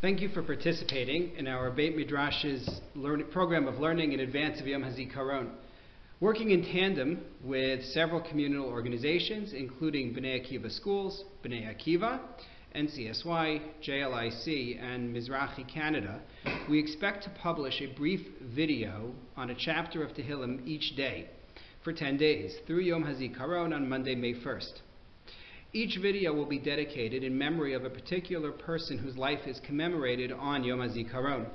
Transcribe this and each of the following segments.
Thank you for participating in our Beit Midrash's learn- program of learning in advance of Yom HaZikaron. Working in tandem with several communal organizations, including B'nai Akiva Schools, B'nai Akiva, NCSY, JLIC, and Mizrachi Canada, we expect to publish a brief video on a chapter of Tehillim each day for 10 days through Yom HaZikaron on Monday, May 1st. Each video will be dedicated in memory of a particular person whose life is commemorated on Yom HaZikaron.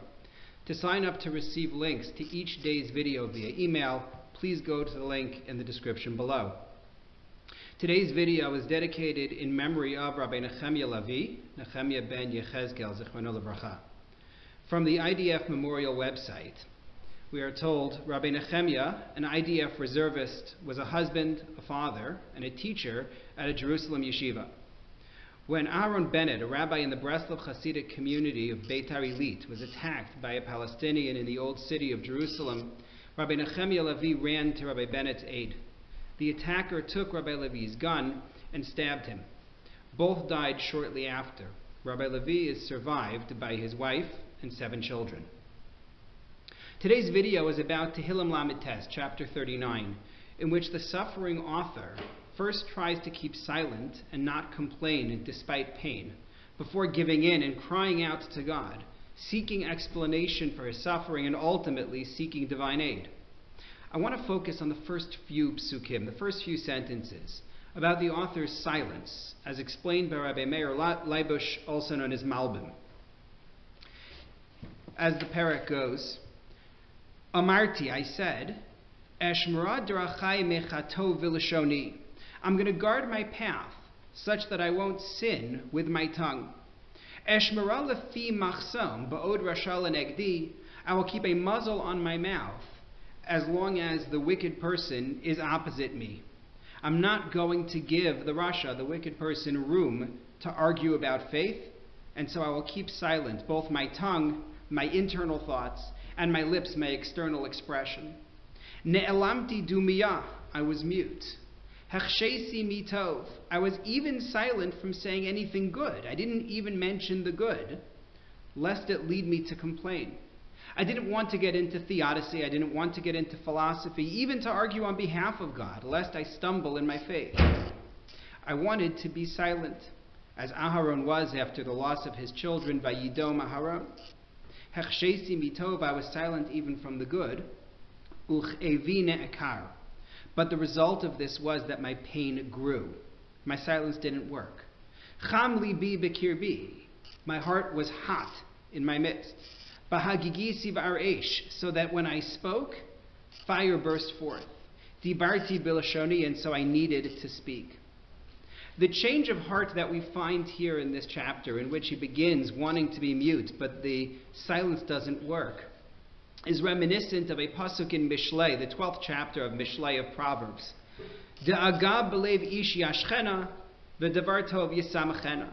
To sign up to receive links to each day's video via email, please go to the link in the description below. Today's video is dedicated in memory of Rabbi Nechemia Lavi, Nechemia ben Yechezkel, Zichrono Levracha. From the IDF Memorial website, we are told Rabbi Nechemia, an IDF reservist, was a husband, a father, and a teacher at a Jerusalem yeshiva. When Aaron Bennett, a rabbi in the Breslov Hasidic community of Beitar Illit, was attacked by a Palestinian in the old city of Jerusalem, Rabbi Nechemia Levi ran to Rabbi Bennett's aid. The attacker took Rabbi Levi's gun and stabbed him. Both died shortly after. Rabbi Levi is survived by his wife and seven children. Today's video is about Tehillim Lamed Tes, chapter 39, in which the suffering author first tries to keep silent and not complain despite pain, before giving in and crying out to God, seeking explanation for his suffering, and ultimately seeking divine aid. I want to focus on the first few psukim, the first few sentences, about the author's silence, as explained by Rabbi Meir Leibush, also known as Malbim. As the perek goes, Amarti, I said, Eshmara drachai vilashoni. I'm going to guard my path such that I won't sin with my tongue. Eshmara lefi machsom ba'od. I will keep a muzzle on my mouth as long as the wicked person is opposite me. I'm not going to give the Rasha, the wicked person, room to argue about faith, and so I will keep silent, both my tongue, my internal thoughts, and my lips my external expression. Ne'elamti dumiyah, I was mute. Hechshesi mitov, I was even silent from saying anything good. I didn't even mention the good, lest it lead me to complain. I didn't want to get into theodicy. I didn't want to get into philosophy, even to argue on behalf of God, lest I stumble in my faith. I wanted to be silent, as Aharon was after the loss of his children by Yidom Aharon. Hechshesi mitov, I was silent even from the good. Uchevi ne'ekar. But the result of this was that my pain grew. My silence didn't work. Cham libi bekirbi. My heart was hot in my midst. Bahagigisi v'aresh. So that when I spoke, fire burst forth. Dibarti bilashoni, and so I needed to speak. The change of heart that we find here in this chapter, in which he begins wanting to be mute, but the silence doesn't work, is reminiscent of a pasuk in Mishlei, the 12th chapter of Mishlei of Proverbs. De'agab belev ish yashchena, v'davar tov yisamachena.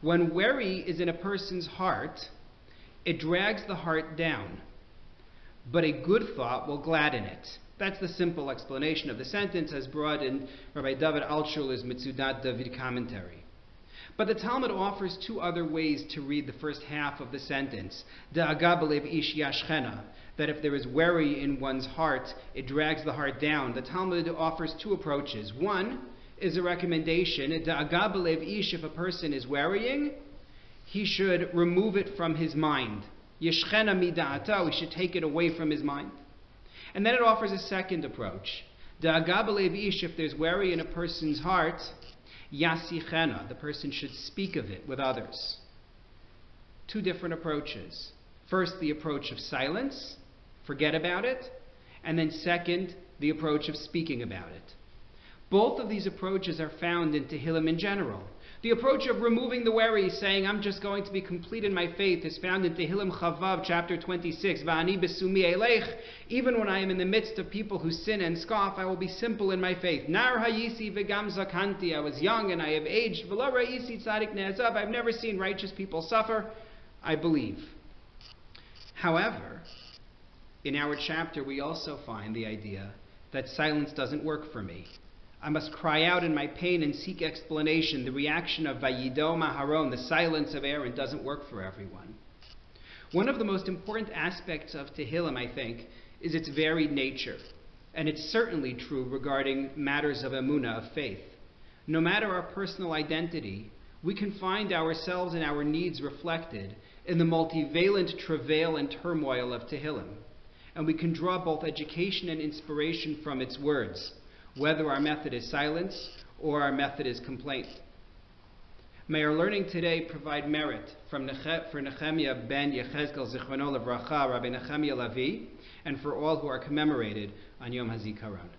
When worry is in a person's heart, it drags the heart down, but a good thought will gladden it. That's the simple explanation of the sentence as brought in Rabbi David Altshuler's Metzudat David commentary. But the Talmud offers two other ways to read the first half of the sentence. Da'agabalev ish yashchena, that if there is worry in one's heart, it drags the heart down. The Talmud offers two approaches. One is a recommendation. Da'agabalev ish, if a person is worrying, he should remove it from his mind. Yeshchena mida'ata, we should take it away from his mind. And then it offers a second approach. ish, if there's worry in a person's heart, yasichena, the person should speak of it with others. Two different approaches. First, the approach of silence, forget about it. And then second, the approach of speaking about it. Both of these approaches are found in Tehillim in general. The approach of removing the worry, saying, I'm just going to be complete in my faith, is found in Tehillim Chavav, chapter 26. Va'ani besumi elech. Even when I am in the midst of people who sin and scoff, I will be simple in my faith. Nar hayisi v'gam zakanti. I was young and I have aged. V'lo ra'isi tzadik ne'azav. I've never seen righteous people suffer. I believe. However, in our chapter, we also find the idea that silence doesn't work for me. I must cry out in my pain and seek explanation. The reaction of Vayidom Aharon, the silence of Aaron, doesn't work for everyone. One of the most important aspects of Tehillim, I think, is its varied nature. And it's certainly true regarding matters of emuna, of faith. No matter our personal identity, we can find ourselves and our needs reflected in the multivalent travail and turmoil of Tehillim. And we can draw both education and inspiration from its words, whether our method is silence or our method is complaint. May our learning today provide merit from Neche- for Nehemiah ben Yechezkel Zichrono Levracha, Rabbi Nehemiah Lavi, and for all who are commemorated on Yom HaZikaron.